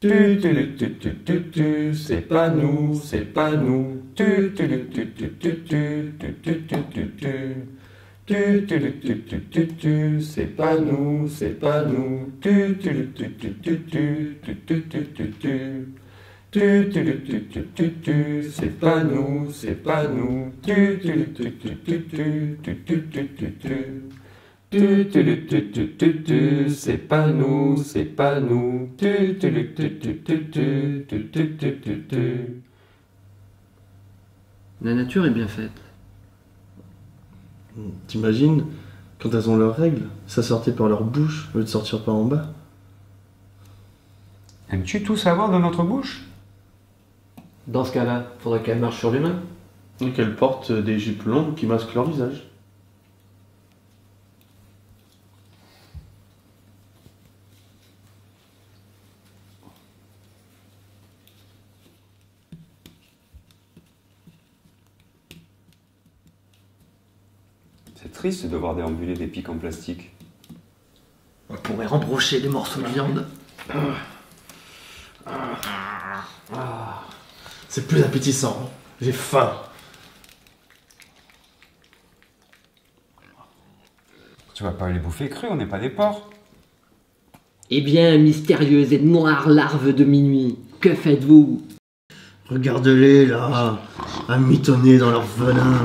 C'est pas nous, c'est pas nous. C'est pas nous, c'est pas nous. C'est pas nous, c'est pas nous. C'est pas nous, c'est pas nous. La nature est bien faite. T'imagines, quand elles ont leurs règles, ça sortait par leur bouche au lieu de sortir par en bas. Aimes-tu tout savoir dans notre bouche Dans ce cas-là, faudrait qu'elles marchent sur les mains. Et qu'elles portent des jupes longues qui masquent leur visage. C'est triste de devoir déambuler des pics en plastique. On pourrait rembrocher les morceaux de viande. C'est plus appétissant. J'ai faim. Tu vas pas les bouffer crus, on n'est pas des porcs. Eh bien, mystérieuse et noire larve de minuit, que faites-vous? Regarde-les là, à mitonner dans leur venin.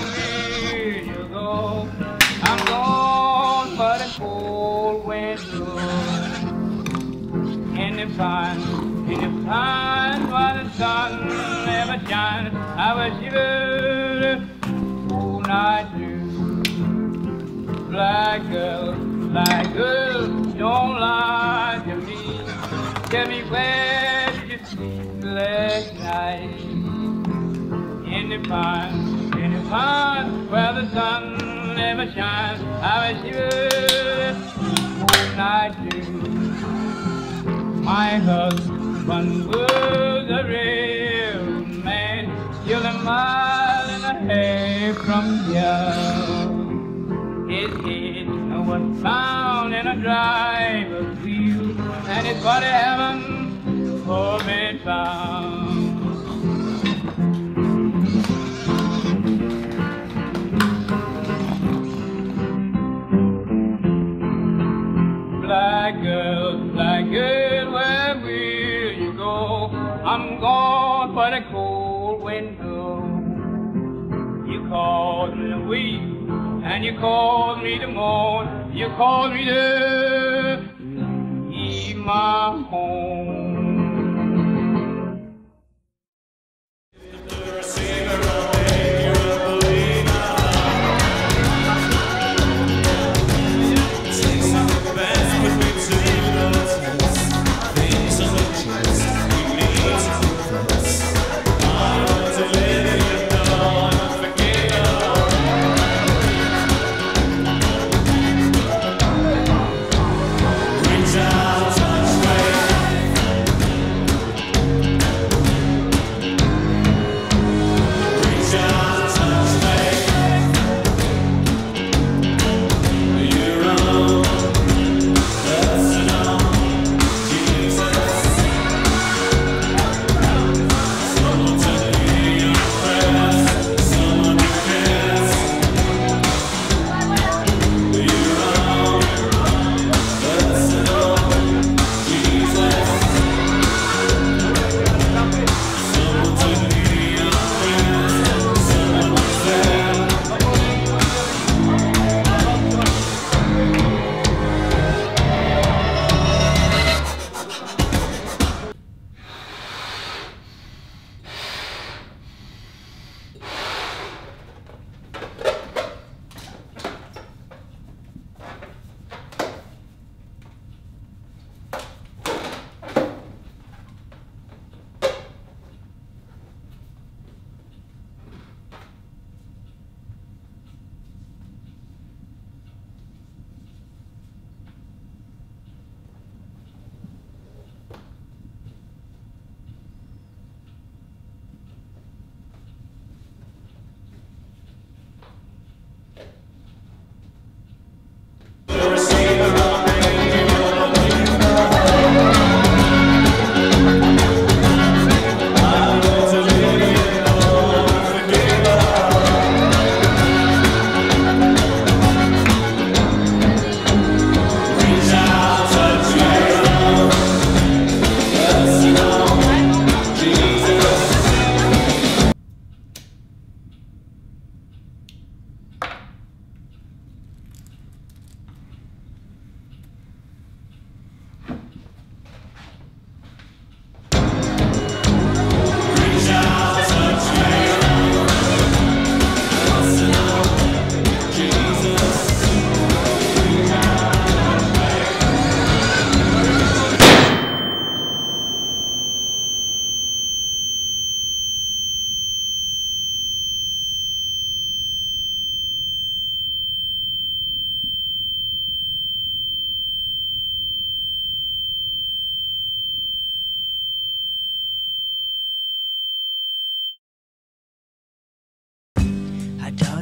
will you go? I'm gone for the cold winter. In the sun never shines. I wish you would. Black girl, black girl, last night? In the pine, in the pine, where the sun never shines. I wish you would night through. My husband was a real man, still a mile and a half from here. His head was found in a driver's wheel, and his body heaven for been found. what a cold window. You called me to weep, and you called me to mourn. You called me to leave my home.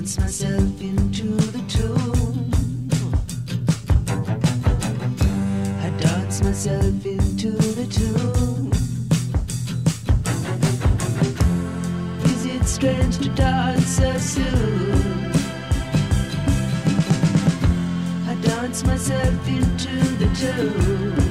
dance myself into the tomb. I dance myself into the tomb. Is it strange to dance so soon? I dance myself into the tomb.